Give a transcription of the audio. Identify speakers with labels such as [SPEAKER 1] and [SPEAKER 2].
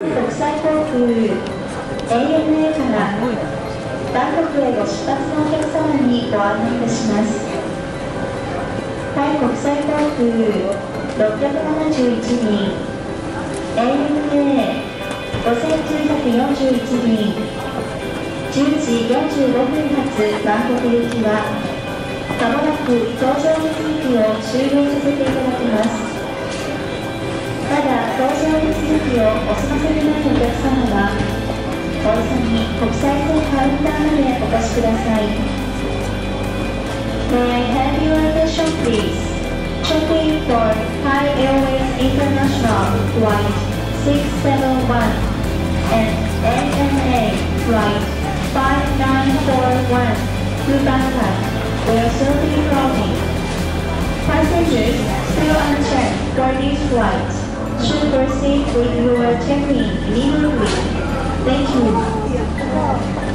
[SPEAKER 1] 国際航空 ANA からバンコクへご出発のお客様にご案内いたします。タイ国際航空671便 ANA 5941便10時45分発バンコク行きはまもなく搭乗手続きを終了させていただきます。乗手続きをお済ませでないお客様はお急ぎ国際線カウンターまでお越しください May I have your attention please? Checking for Thai Airways International Flight 671 and ANA Flight 5941 to Bangkok will soon be closing. Passengers still unchecked for these flights should proceed with your check-in immediately. Thank you.